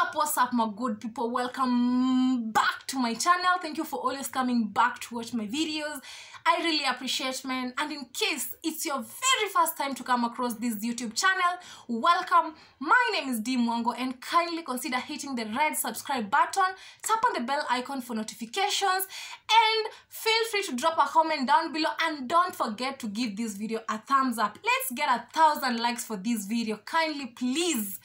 up? What's up my good people? Welcome back to my channel. Thank you for always coming back to watch my videos. I really appreciate man. And in case it's your very first time to come across this youtube channel welcome. My name is Dee Mwango and kindly consider hitting the red subscribe button. Tap on the bell icon for notifications. And feel free to drop a comment down below. And don't forget to give this video a thumbs up. Let's get a thousand likes for this video. Kindly please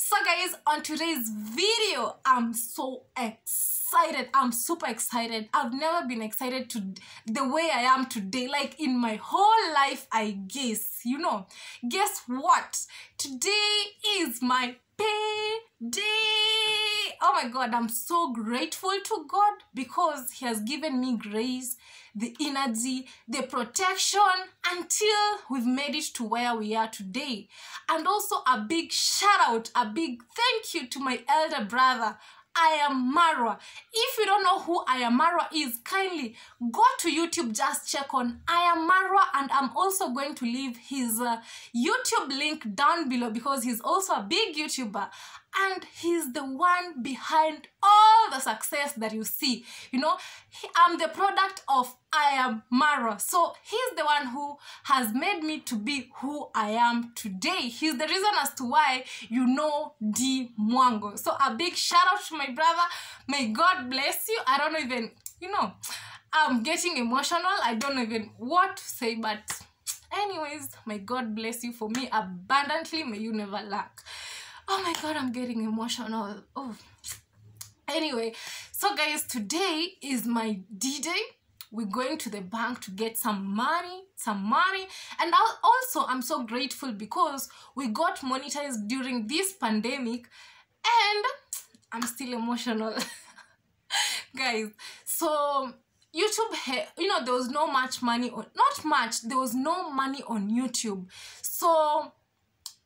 so guys on today's video i'm so excited. I'm super excited. I've never been excited to the way i am today like in my whole life i guess you know. Guess what? Today is my payday oh my god i'm so grateful to god because he has given me grace the energy the protection until we've made it to where we are today. And also a big shout out a big thank you to my elder brother I am Marwa. If you don't know who Ayamarwa is, kindly go to YouTube, just check on Ayamarwa. and I'm also going to leave his uh, YouTube link down below because he's also a big YouTuber and he's the one behind all the success that you see. You know, I'm the product of I am mara So he's the one who has made me to be who I am today. He's the reason as to why you know d Mwango. So a big shout out to my brother. May God bless you. I don't even, you know, I'm getting emotional. I don't even what to say, but anyways, may God bless you for me abundantly. May you never lack oh my god i'm getting emotional oh anyway so guys today is my d-day. We're going to the bank to get some money some money. And I also i'm so grateful because we got monetized during this pandemic and i'm still emotional. Guys so youtube you know there was no much money on not much there was no money on youtube. So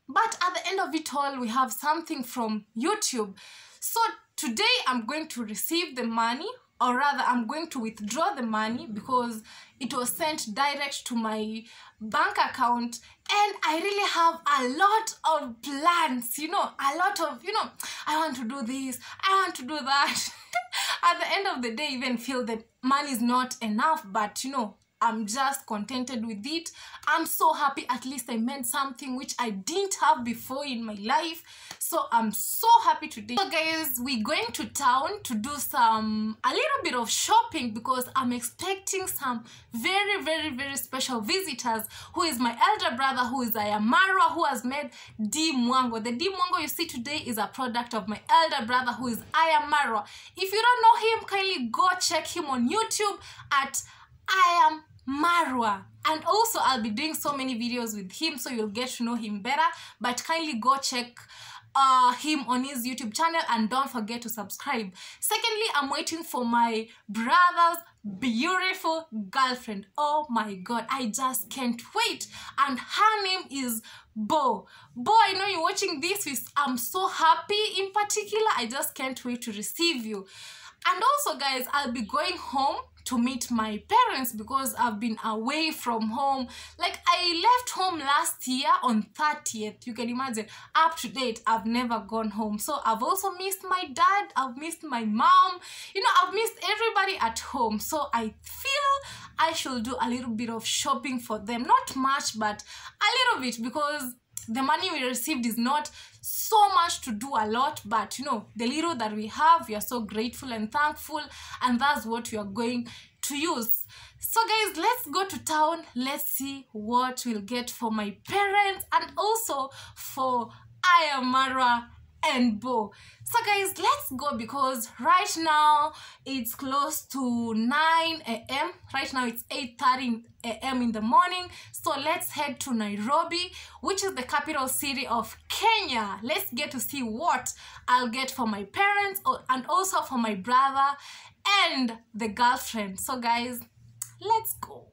but at the end of it all we have something from youtube so today i'm going to receive the money or rather i'm going to withdraw the money because it was sent direct to my bank account and i really have a lot of plans you know a lot of you know i want to do this i want to do that. At the end of the day even feel that money is not enough but you know I'm just contented with it. I'm so happy at least I made something which I didn't have before in my life. So I'm so happy today. So guys, we're going to town to do some, a little bit of shopping because I'm expecting some very, very, very special visitors who is my elder brother who is Ayamara who has made D Mwango. The D Mwango you see today is a product of my elder brother who is Ayamara. If you don't know him, kindly go check him on YouTube at I am Marwa. And also, I'll be doing so many videos with him, so you'll get to know him better. But kindly go check uh, him on his YouTube channel and don't forget to subscribe. Secondly, I'm waiting for my brother's beautiful girlfriend. Oh my god, I just can't wait. And her name is Bo. Bo, I know you're watching this. I'm so happy in particular. I just can't wait to receive you. And also, guys, I'll be going home to meet my parents because I've been away from home. Like I left home last year on 30th. You can imagine up to date I've never gone home. So I've also missed my dad, I've missed my mom. You know, I've missed everybody at home. So I feel I should do a little bit of shopping for them. Not much, but a little bit because the money we received is not so much to do a lot but you know the little that we have we are so grateful and thankful and that's what we are going to use. So guys let's go to town. Let's see what we'll get for my parents and also for ayamara and Bo. So guys, let's go because right now it's close to 9 a.m. Right now it's 8.30 a.m. in the morning. So let's head to Nairobi, which is the capital city of Kenya. Let's get to see what I'll get for my parents and also for my brother and the girlfriend. So guys, let's go.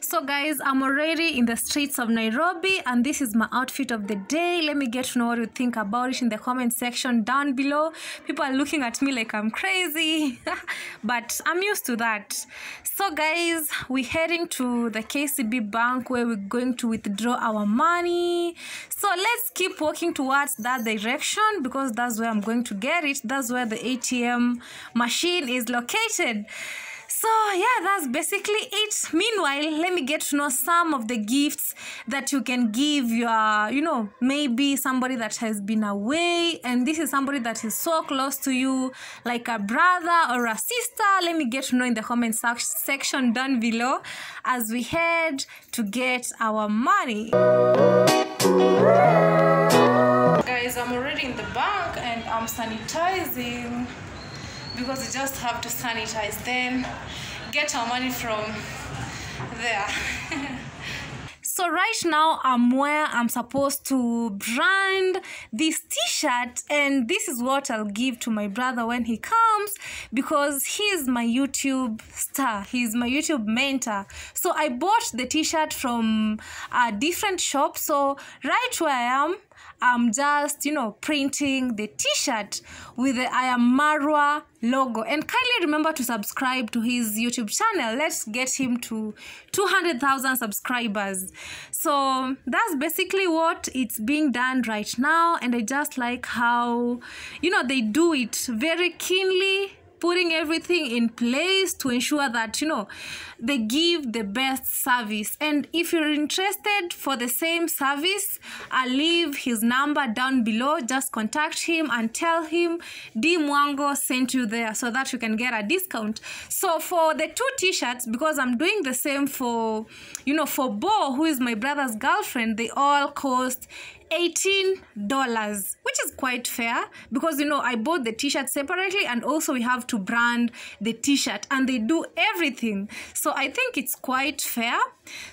So, guys, I'm already in the streets of Nairobi, and this is my outfit of the day. Let me get to know what you think about it in the comment section down below. People are looking at me like I'm crazy, but I'm used to that. So, guys, we're heading to the KCB Bank where we're going to withdraw our money. So, let's keep walking towards that direction because that's where I'm going to get it. That's where the ATM machine is located. So, yeah, that's basically it. Meanwhile, let me get to know some of the gifts that you can give your, you know, maybe somebody that has been away, and this is somebody that is so close to you, like a brother or a sister. Let me get to know in the comment section down below as we head to get our money. Guys, I'm already in the bank and I'm sanitizing because you just have to sanitize them, get our money from there. So right now i'm where i'm supposed to brand this t-shirt and this is what i'll give to my brother when he comes because he's my youtube star. He's my youtube mentor. So i bought the t-shirt from a different shop. So right where i am I'm just, you know, printing the t-shirt with the I am Marwa logo. And kindly remember to subscribe to his YouTube channel. Let's get him to 200,000 subscribers. So that's basically what it's being done right now. And I just like how, you know, they do it very keenly putting everything in place to ensure that you know they give the best service. And if you're interested for the same service i'll leave his number down below. Just contact him and tell him Dee Mwango sent you there so that you can get a discount. So for the two t-shirts because i'm doing the same for you know for bo who is my brother's girlfriend they all cost $18 which is quite fair because you know I bought the t-shirt separately and also we have to brand the t-shirt and they do everything. So I think it's quite fair.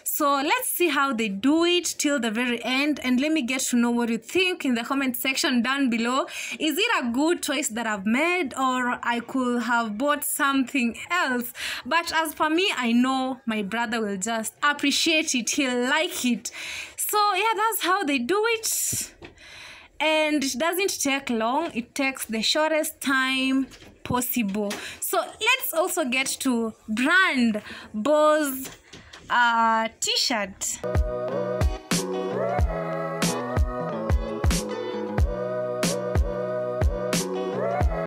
So let's see how they do it till the very end and let me get to know what you think in the comment section down below. Is it a good choice that I've made or I could have bought something else? But as for me I know my brother will just appreciate it. He'll like it so yeah that's how they do it. And it doesn't take long. It takes the shortest time possible. So let's also get to brand Bo's uh, t-shirt.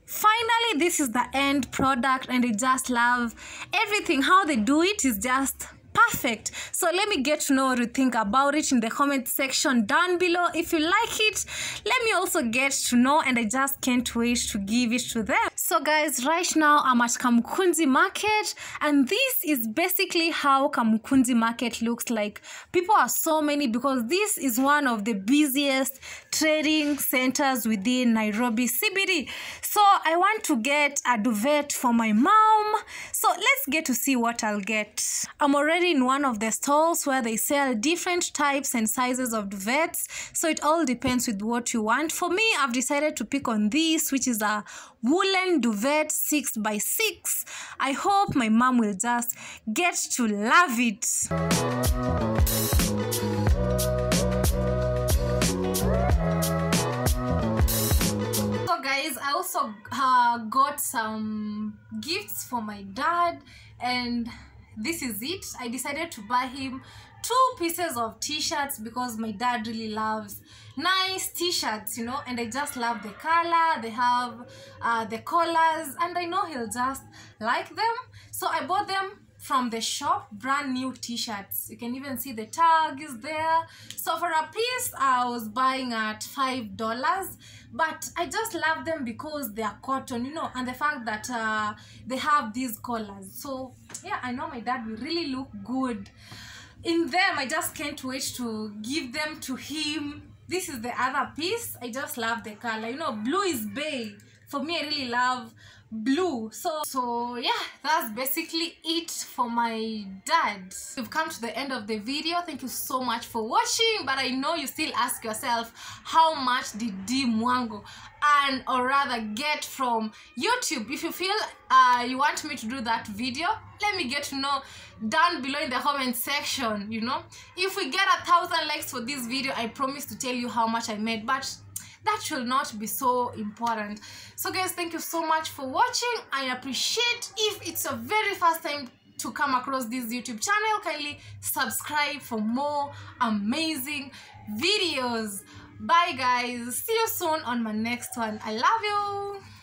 Finally this is the end product and i just love everything. How they do it is just perfect. So let me get to know what you think about it in the comment section down below. If you like it let me also get to know and i just can't wait to give it to them. So guys right now i'm at Kamukunji market and this is basically how Kamukunji market looks like. People are so many because this is one of the busiest trading centers within nairobi cbd so i want to get a duvet for my mom. So let's get to see what i'll get. I'm already in one of the stalls where they sell different types and sizes of duvets so it all depends with what you want. For me i've decided to pick on this which is a woolen duvet 6 by 6 i hope my mom will just get to love it. So guys i also uh, got some gifts for my dad and this is it. I decided to buy him two pieces of t-shirts because my dad really loves nice t-shirts you know and i just love the color they have uh, the colors and i know he'll just like them. So i bought them from the shop brand new t-shirts. You can even see the tag is there. So for a piece i was buying at five dollars but i just love them because they are cotton you know and the fact that uh, they have these collars. So yeah i know my dad will really look good in them. I just can't wait to give them to him. This is the other piece. I just love the color. You know blue is bay. For me i really love blue. So so yeah that's basically it for my dad. We've come to the end of the video. Thank you so much for watching but i know you still ask yourself how much did Dee Mwango earn or rather get from youtube? If you feel uh, you want me to do that video let me get to know down below in the comment section you know? If we get a thousand likes for this video i promise to tell you how much i made but that should not be so important. So guys thank you so much for watching. I appreciate if it's your very first time to come across this youtube channel kindly subscribe for more amazing videos. Bye guys. See you soon on my next one. I love you